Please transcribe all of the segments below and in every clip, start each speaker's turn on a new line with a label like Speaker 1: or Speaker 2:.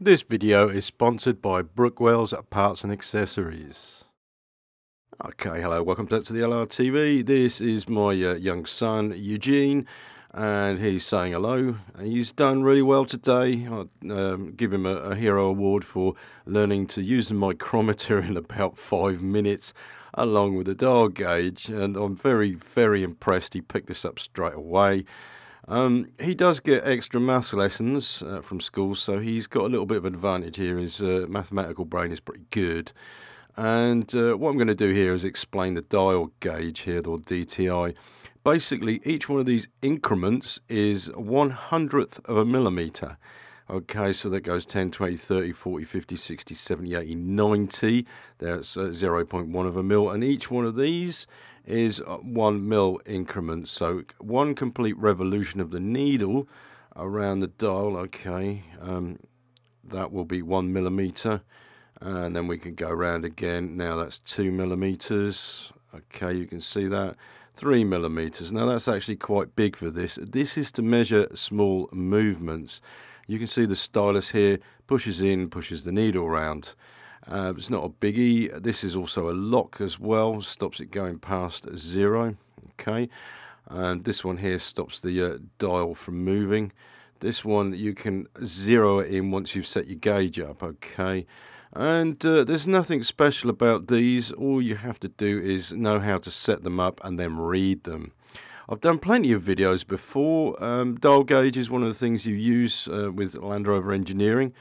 Speaker 1: This video is sponsored by Brookwell's Parts and Accessories. Okay, hello, welcome back to the LRTV. This is my uh, young son, Eugene, and he's saying hello. He's done really well today. I um, give him a, a hero award for learning to use the micrometer in about five minutes along with the dial gauge, and I'm very, very impressed. He picked this up straight away. Um, he does get extra maths lessons uh, from school, so he's got a little bit of advantage here. His uh, mathematical brain is pretty good. And uh, what I'm going to do here is explain the dial gauge here, or DTI. Basically, each one of these increments is one hundredth of a millimeter. Okay, so that goes 10, 20, 30, 40, 50, 60, 70, 80, 90. That's uh, 0.1 of a mil. And each one of these is uh, one mil increments. So one complete revolution of the needle around the dial. Okay, um, that will be one millimeter. And then we can go around again. Now that's two millimeters. Okay, you can see that. Three millimeters. Now that's actually quite big for this. This is to measure small movements. You can see the stylus here pushes in, pushes the needle around. Uh, it's not a biggie. This is also a lock as well, stops it going past zero. Okay, and this one here stops the uh, dial from moving. This one you can zero it in once you've set your gauge up. Okay, and uh, there's nothing special about these. All you have to do is know how to set them up and then read them. I've done plenty of videos before. Um, dial gauge is one of the things you use uh, with Land Rover engineering.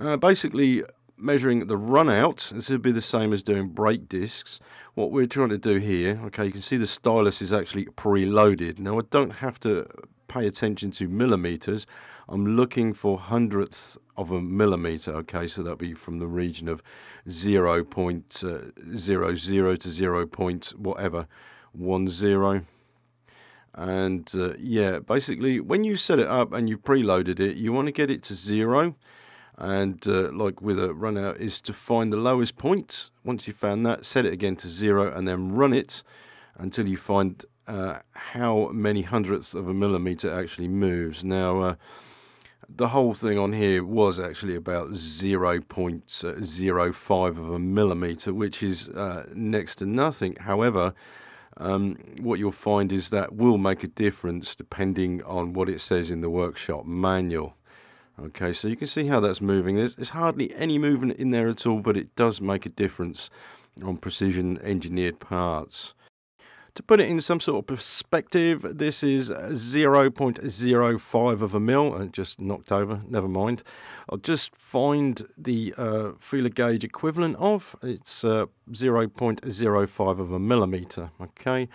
Speaker 1: Uh, basically, measuring the run out, this would be the same as doing brake discs. What we're trying to do here, okay, you can see the stylus is actually preloaded. Now, I don't have to pay attention to millimeters. I'm looking for hundredths of a millimeter, okay, so that'll be from the region of 0, uh, 0, 0 to 0 point whatever, 1, 0 and uh, yeah basically when you set it up and you've preloaded it you want to get it to zero and uh, like with a run out is to find the lowest point. Once you've found that set it again to zero and then run it until you find uh, how many hundredths of a millimeter actually moves. Now uh, the whole thing on here was actually about 0.05 of a millimeter which is uh, next to nothing. However um, what you'll find is that will make a difference depending on what it says in the workshop manual. Okay, so you can see how that's moving. There's, there's hardly any movement in there at all, but it does make a difference on precision engineered parts. To put it in some sort of perspective, this is 0.05 of a mil. I just knocked over, never mind. I'll just find the uh, feeler gauge equivalent of. It's uh, 0.05 of a millimeter, okay?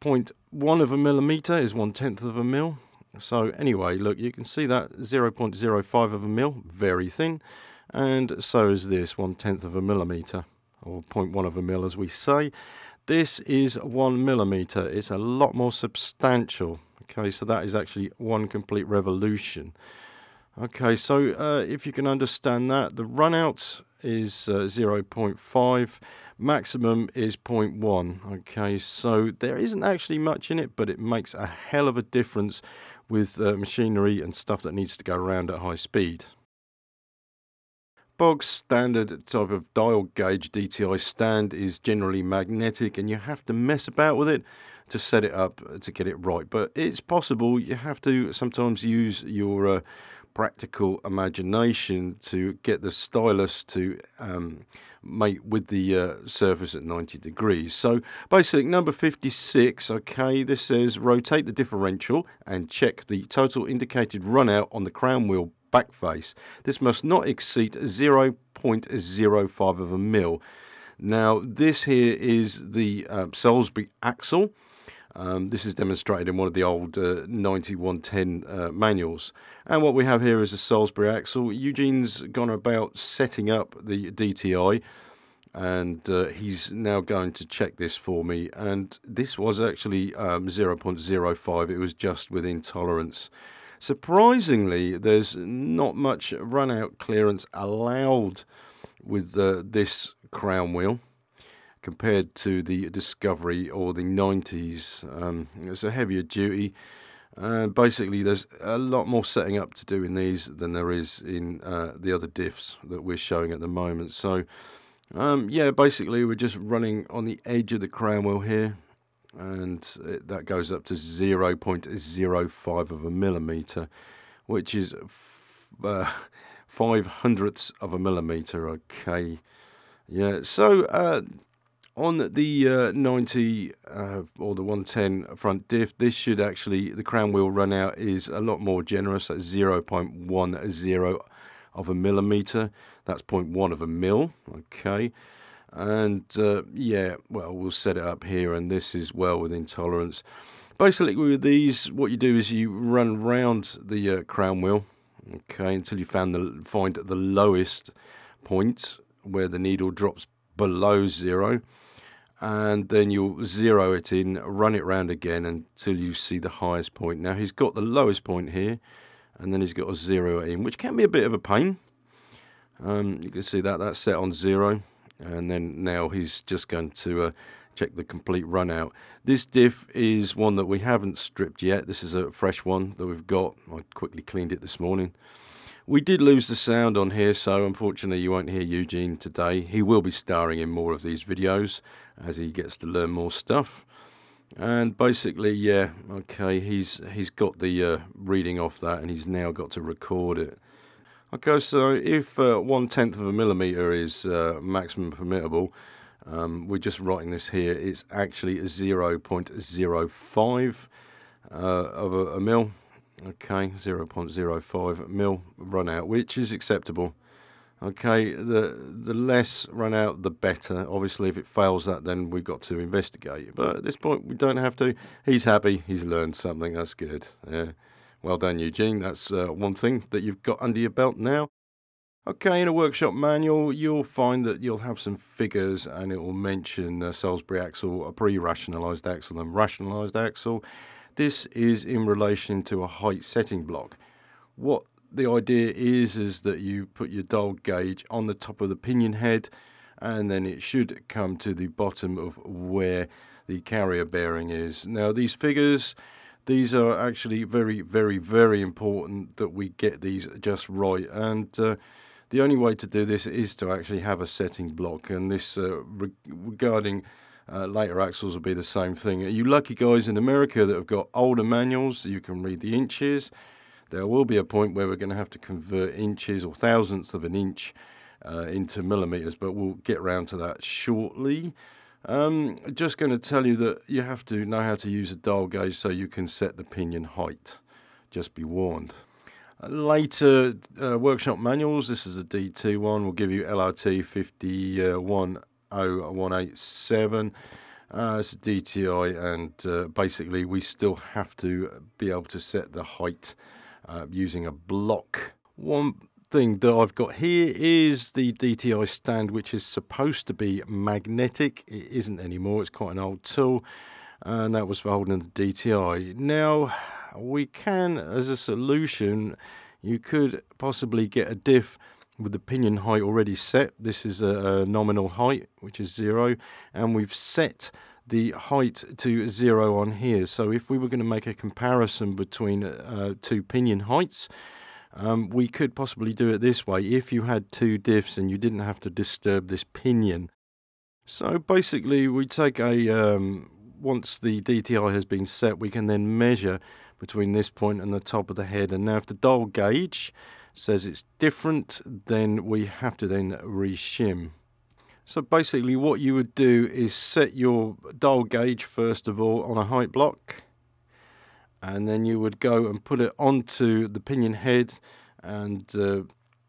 Speaker 1: 0.1 of a millimeter is one tenth of a mil. So anyway, look, you can see that 0.05 of a mil, very thin. And so is this, one tenth of a millimeter, or 0.1 of a mil as we say. This is one millimeter. It's a lot more substantial. Okay, so that is actually one complete revolution. Okay, so uh, if you can understand that, the runout is uh, 0.5, maximum is 0.1. Okay, so there isn't actually much in it, but it makes a hell of a difference with uh, machinery and stuff that needs to go around at high speed bog standard type of dial gauge DTI stand is generally magnetic and you have to mess about with it to set it up to get it right. But it's possible you have to sometimes use your uh, practical imagination to get the stylus to um, mate with the uh, surface at 90 degrees. So basically number 56, okay, this says rotate the differential and check the total indicated run out on the crown wheel back face. This must not exceed 0.05 of a mil. Now, this here is the uh, Salisbury axle. Um, this is demonstrated in one of the old uh, 9110 uh, manuals. And what we have here is a Salisbury axle. Eugene's gone about setting up the DTI and uh, he's now going to check this for me. And this was actually um, 0.05, it was just within tolerance. Surprisingly, there's not much run out clearance allowed with uh, this crown wheel compared to the Discovery or the 90s. Um, it's a heavier duty. Basically, there's a lot more setting up to do in these than there is in uh, the other diffs that we're showing at the moment. So, um, yeah, basically, we're just running on the edge of the crown wheel here, and it, that goes up to 0.05 of a millimeter, which is uh, five hundredths of a millimeter. Okay, yeah. So uh, on the uh, 90 uh, or the 110 front diff, this should actually the crown wheel run out is a lot more generous at 0.10 of a millimeter. That's 0.1 of a mil. Okay. And uh, yeah, well, we'll set it up here, and this is well within tolerance. Basically, with these, what you do is you run round the uh, crown wheel okay, until you found the, find the lowest point where the needle drops below zero, and then you'll zero it in, run it round again until you see the highest point. Now he's got the lowest point here, and then he's got a zero in, which can be a bit of a pain. Um, you can see that that's set on zero, and then now he's just going to uh, check the complete run out. This diff is one that we haven't stripped yet. This is a fresh one that we've got. I quickly cleaned it this morning. We did lose the sound on here, so unfortunately you won't hear Eugene today. He will be starring in more of these videos as he gets to learn more stuff. And basically, yeah, okay, he's he's got the uh, reading off that, and he's now got to record it. Okay, so if uh, one tenth of a millimeter is uh, maximum permittable, um, we're just writing this here. It's actually 0.05 uh, of a, a mil. Okay, 0.05 mil run out, which is acceptable. Okay, the the less run out, the better. Obviously, if it fails that, then we've got to investigate. But at this point, we don't have to. He's happy. He's learned something. That's good. Yeah. Well done, Eugene. That's uh, one thing that you've got under your belt now. Okay, in a workshop manual, you'll find that you'll have some figures and it will mention a Salisbury axle, a pre-rationalised axle and rationalised axle. This is in relation to a height setting block. What the idea is, is that you put your dial gauge on the top of the pinion head and then it should come to the bottom of where the carrier bearing is. Now these figures, these are actually very, very, very important that we get these just right. And uh, the only way to do this is to actually have a setting block, and this uh, re regarding uh, later axles will be the same thing. Are You lucky guys in America that have got older manuals, you can read the inches. There will be a point where we're going to have to convert inches or thousandths of an inch uh, into millimeters, but we'll get around to that shortly. Um, just going to tell you that you have to know how to use a dial gauge so you can set the pinion height. Just be warned. Later uh, workshop manuals, this is a D2 one, will give you LRT 510187. Uh, it's a DTI, and uh, basically, we still have to be able to set the height uh, using a block. One thing that I've got here is the DTI stand, which is supposed to be magnetic. It isn't anymore, it's quite an old tool, and that was for holding the DTI. Now, we can, as a solution, you could possibly get a diff with the pinion height already set. This is a, a nominal height, which is zero, and we've set the height to zero on here. So if we were going to make a comparison between uh, two pinion heights, um, we could possibly do it this way if you had two diffs and you didn't have to disturb this pinion. So basically we take a, um, once the DTI has been set, we can then measure between this point and the top of the head. And now if the dial gauge says it's different, then we have to then reshim. So basically what you would do is set your dial gauge first of all on a height block and then you would go and put it onto the pinion head and uh,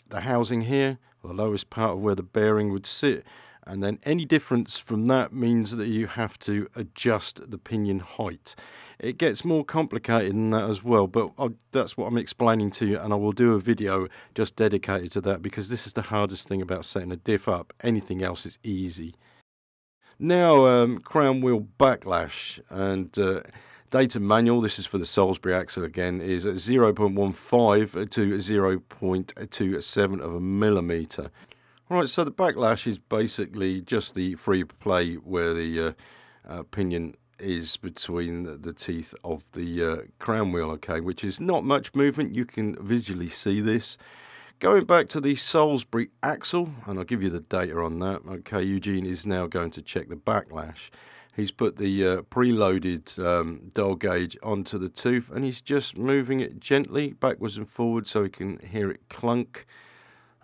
Speaker 1: the housing here, the lowest part of where the bearing would sit and then any difference from that means that you have to adjust the pinion height. It gets more complicated than that as well, but I'll, that's what I'm explaining to you, and I will do a video just dedicated to that because this is the hardest thing about setting a diff up. Anything else is easy. Now, um, crown wheel backlash and uh, data manual, this is for the Salisbury axle again, is 0.15 to 0.27 of a millimetre. Right, so the backlash is basically just the free play where the uh, uh, pinion is between the teeth of the uh, crown wheel, okay, which is not much movement. You can visually see this. Going back to the Salisbury axle, and I'll give you the data on that. Okay, Eugene is now going to check the backlash. He's put the uh, preloaded um, dial gauge onto the tooth and he's just moving it gently backwards and forwards so he can hear it clunk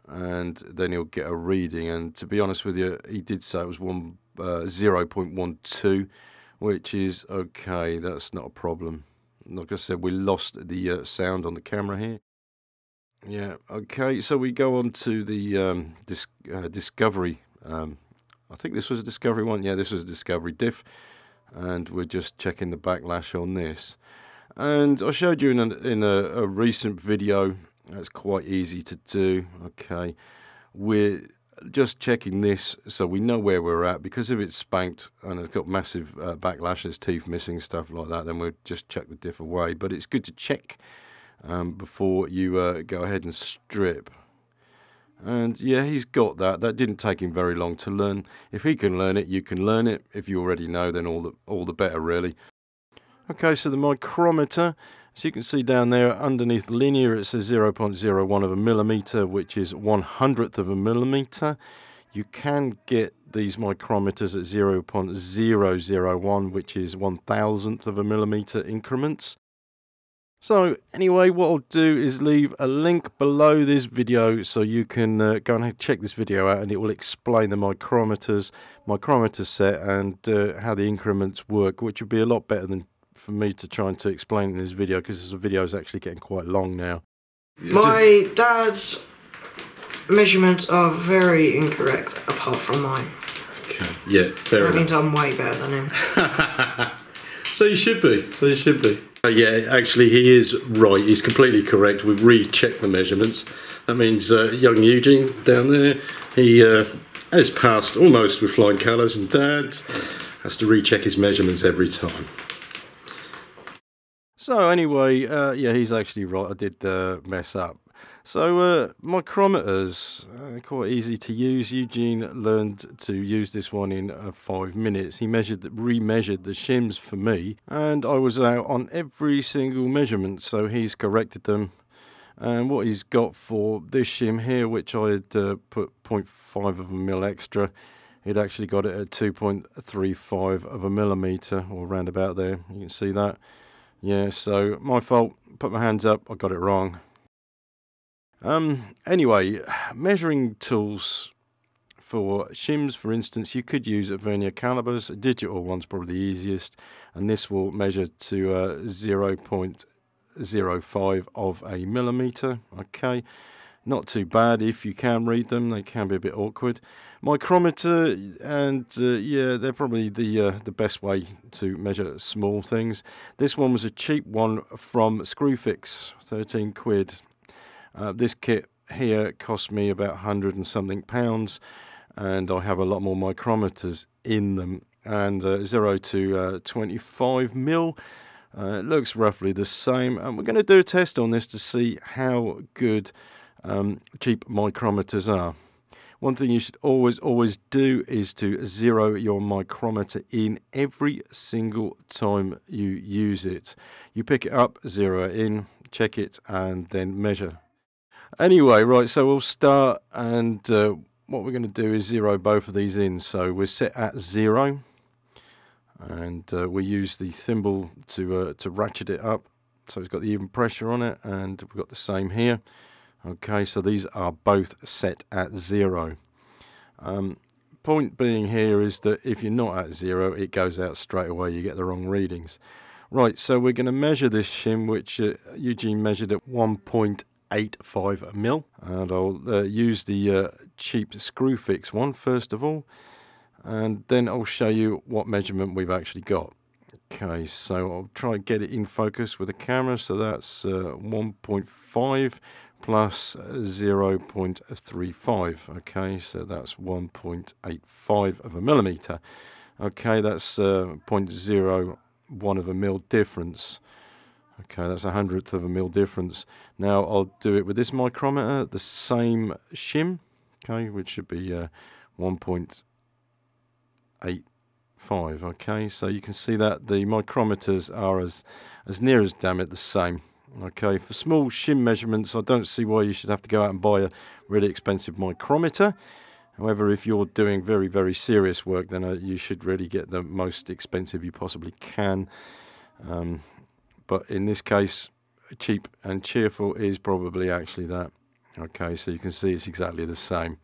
Speaker 1: and then he'll get a reading. And to be honest with you, he did say it was one uh, 0.12, which is okay. That's not a problem. Like I said, we lost the uh, sound on the camera here. Yeah, okay, so we go on to the um, dis uh, Discovery. Um, I think this was a Discovery one. Yeah, this was a Discovery diff. And we're just checking the backlash on this. And I showed you in a, in a, a recent video. That's quite easy to do. Okay, we're just checking this so we know where we're at. Because if it's spanked and it's got massive uh, backlashes, teeth missing, stuff like that, then we'll just check the diff away. But it's good to check um, before you uh, go ahead and strip. And yeah, he's got that. That didn't take him very long to learn. If he can learn it, you can learn it. If you already know, then all the all the better, really. Okay, so the micrometer, as you can see down there underneath linear, it says 0.01 of a millimeter, which is one hundredth of a millimeter. You can get these micrometers at 0.001, which is one thousandth of a millimeter increments. So anyway, what I'll do is leave a link below this video so you can uh, go and check this video out and it will explain the micrometers, micrometer set and uh, how the increments work, which would be a lot better than for me to try and to explain in this video because the video is actually getting quite long now.
Speaker 2: My dad's measurements are very incorrect apart from mine.
Speaker 1: Okay. Yeah, fair
Speaker 2: that enough. means I'm way better than him.
Speaker 1: so you should be. So you should be. Uh, yeah, actually, he is right. He's completely correct. We've rechecked the measurements. That means uh, young Eugene down there, he uh, has passed almost with flying colours, and Dad has to recheck his measurements every time. So anyway, uh, yeah, he's actually right. I did uh, mess up. So uh, micrometers, uh, quite easy to use. Eugene learned to use this one in uh, five minutes. He measured, re-measured the shims for me, and I was out on every single measurement. So he's corrected them. And what he's got for this shim here, which I had uh, put 0.5 of a mil extra, he'd actually got it at 2.35 of a millimeter, or round about there. You can see that. Yeah, so my fault. Put my hands up. I got it wrong. Um, anyway, measuring tools for shims, for instance, you could use a vernier calipers. A digital one's probably the easiest, and this will measure to uh, 0.05 of a millimeter. Okay, not too bad if you can read them. They can be a bit awkward. Micrometer, and uh, yeah, they're probably the uh, the best way to measure small things. This one was a cheap one from Screwfix, 13 quid. Uh, this kit here cost me about 100 and something pounds and I have a lot more micrometers in them and uh, 0 to uh, 25 mil uh, it looks roughly the same and we're going to do a test on this to see how good um, cheap micrometers are one thing you should always always do is to zero your micrometer in every single time you use it you pick it up zero it in check it and then measure Anyway, right, so we'll start and uh, what we're going to do is zero both of these in. So we're set at zero and uh, we use the thimble to, uh, to ratchet it up. So it's got the even pressure on it and we've got the same here. Okay, so these are both set at zero. Um, point being here is that if you're not at zero, it goes out straight away. You get the wrong readings. Right, so we're going to measure this shim, which uh, Eugene measured at 1.85 mil and I'll uh, use the uh, cheap Screwfix one first of all and then I'll show you what measurement we've actually got. Okay, so I'll try and get it in focus with the camera. So that's uh, 1.5 plus 0.35. Okay, so that's 1.85 of a millimeter. Okay, that's uh, 0.01 of a mil difference. Okay, that's a hundredth of a mil difference. Now I'll do it with this micrometer, the same shim, okay, which should be uh, 1.85 Okay, so you can see that the micrometers are as, as near as damn it the same. Okay, for small shim measurements, I don't see why you should have to go out and buy a really expensive micrometer. However, if you're doing very, very serious work, then uh, you should really get the most expensive you possibly can. Um, but in this case, cheap and cheerful is probably actually that. Okay, so you can see it's exactly the same.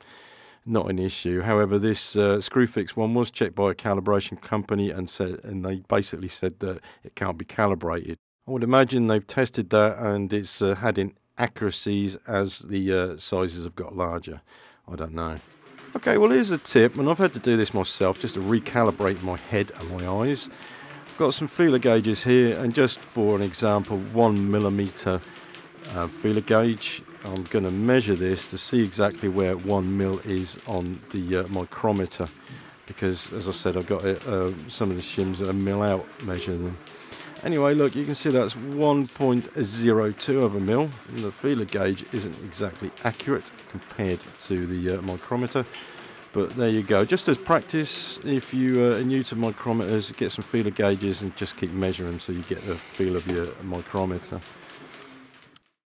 Speaker 1: Not an issue. However, this uh, Screwfix one was checked by a calibration company and said, and they basically said that it can't be calibrated. I would imagine they've tested that and it's uh, had inaccuracies as the uh, sizes have got larger. I don't know. Okay, well here's a tip, and I've had to do this myself just to recalibrate my head and my eyes I've got some feeler gauges here and just for an example one millimeter uh, feeler gauge I'm going to measure this to see exactly where one mil is on the uh, micrometer because as I said I've got it, uh, some of the shims that are mil out measure them anyway look you can see that's 1.02 of a mil and the feeler gauge isn't exactly accurate compared to the uh, micrometer but there you go. Just as practice, if you uh, are new to micrometers, get some feeler gauges and just keep measuring so you get the feel of your micrometer.